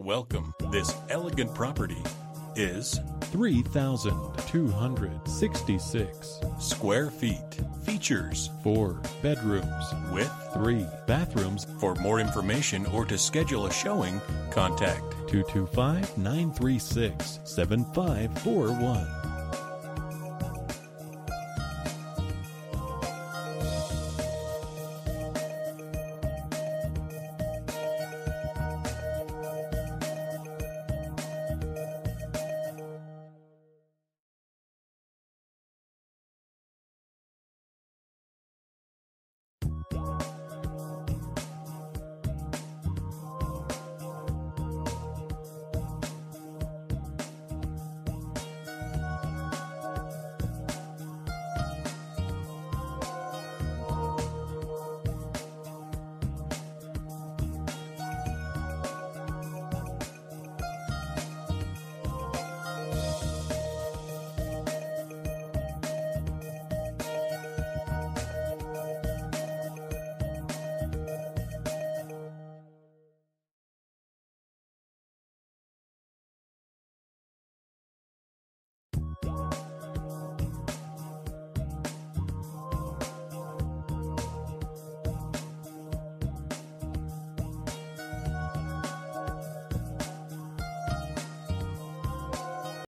Welcome. This elegant property is 3,266 square feet. Features four bedrooms with three bathrooms For more information or to schedule a showing, contact 225 936 7541